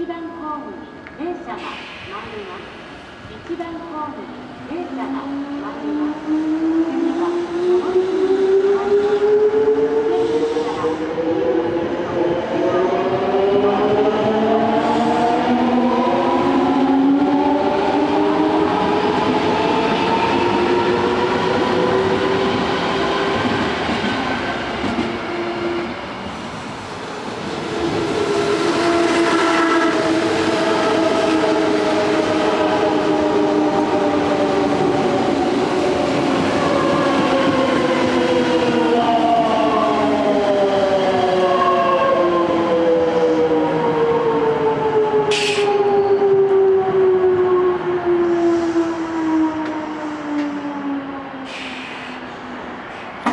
1番ホームに電車が参ります。1番ホームに電車が